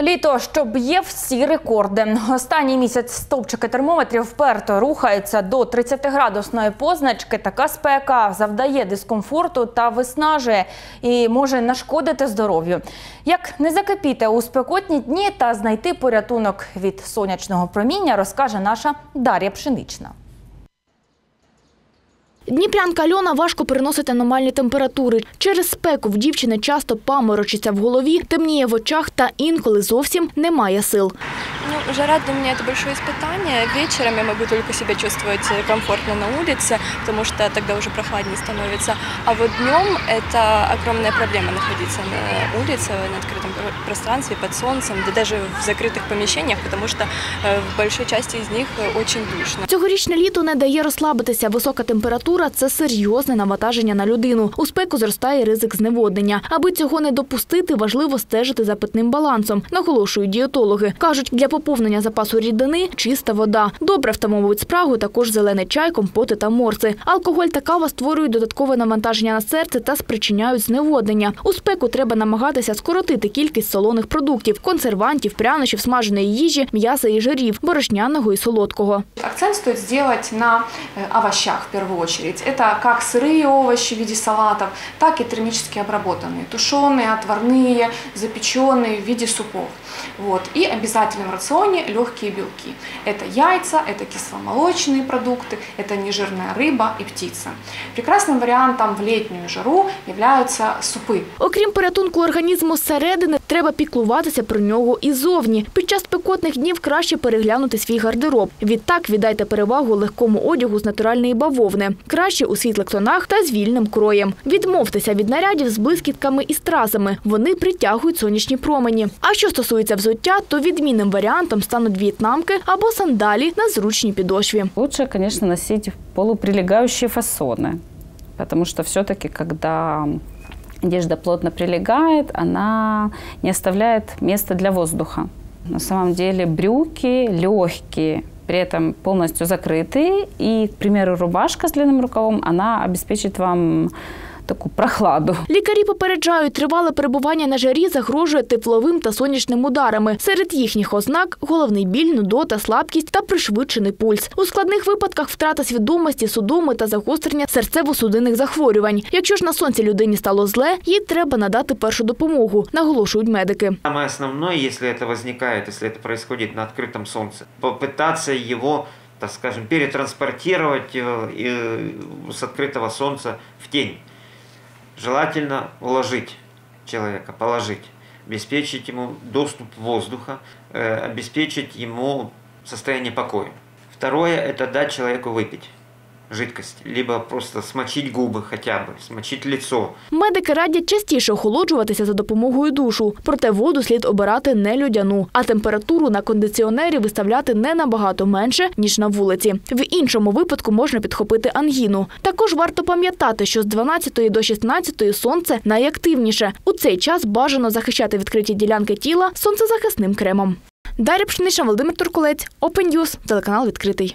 Літо, що б'є всі рекорди. Останній місяць стовпчики термометрів вперто рухаються до 30-градусної позначки. Така спека завдає дискомфорту та виснажує і може нашкодити здоров'ю. Як не закипіти у спекотні дні та знайти порятунок від сонячного проміння, розкаже наша Дар'я Пшенична. Дніпрянка Альона важко переносить аномальні температури. Через спеку в дівчини часто паморочиться в голові, темніє в очах та інколи зовсім немає сил. Ну, жара для меня это большое испытание. Вечером я могу только себя чувствовать комфортно на улице, потому что тогда уже прохладнее становится. А вот днем это огромная проблема находиться на улице, на открытом про- пространстве, под солнцем, да даже в закрытых помещениях, потому что э, в большой части из них э, очень душно. Цьогорічне літо не дає розслабитися. Висока температура – це серйозне навантаження на людину. У спеку зростає ризик зневоднення. Аби цього не допустити, важливо стежити за питним балансом, наголошують дієтологи. Кажуть, для поповнення запасу рідини – чиста вода. Добре втамовують спрагу також зелений чай, компоти та морси. Алкоголь та кава створюють додаткове навантаження на серце та спричиняють зневоднення. У спеку треба намагатися скоротити кількість солоних продуктів, консервантів, прянощів, смаженої їжі, м'яса і жирів, борошняного і солодкого. Акцент стоит сделать на э, овощах в первую очередь. Это как сырые овощи в виде салатов, так и термически обработанные, тушеные, отварные, запеченные в виде супов. Вот. И обязательно в рационе легкие белки. Это яйца, это кисломолочные продукты, это нежирная рыба и птица. Прекрасным вариантом в летнюю жару являются супы. Окрім порятунку організму зсередини, треба піклуватися про нього і зовні. Під час спекотних днів краще переглянути свій гардероб. Відтак віддайте перевагу легкому одягу з натуральної бавовни. Краще у світлих тонах та з вільним кроєм. Відмовтеся від нарядів з блискітками і стразами. Вони притягують сонячні промені. А що стосується взуття, то відмінним варіантом стануть в'єтнамки або сандалі на зручній підошві. Лучше, конечно, носить полуприлегающие фасоны, потому что все-таки, когда одежда плотно прилегает, она не оставляет места для воздуха. На самом деле брюки легкие, при этом полностью закрытые, и, к примеру, рубашка с длинным рукавом, она обеспечит вам такую прохладу. Лікарі попереджають, тривале перебування на жарі загрожує тепловим та сонячним ударами. Серед їхніх ознак – головний біль, нудота, слабкість та пришвидшений пульс. У складних випадках втрата свідомості, судоми та загострення серцево-судинних захворювань. Якщо ж на сонці людині стало зле, їй треба надати першу допомогу, наголошують медики. Самое основное, если это возникает, если это происходит на открытом солнце, попытаться его, так скажем, перетранспортировать э, и с открытого солнца в тень. Желательно уложить человека, положить, обеспечить ему доступ воздуха, э, обеспечить ему состояние покоя. Второе – это дать человеку выпить жидкость, либо просто смочить губы хотя бы, смочить лицо, Медики радять частіше охолоджуватися за допомогою душу. Проте воду слід обирати не людяну, а температуру на кондиціонері виставляти не набагато менше, ніж на вулиці. В іншому випадку можна підхопити ангіну. Також варто пам'ятати, що з 12 до 16 сонце найактивніше. У цей час бажано захищати відкриті ділянки тіла сонцезахисним кремом. Дар'я Пшенична, Володимир Туркулець, Open News, телеканал відкритий.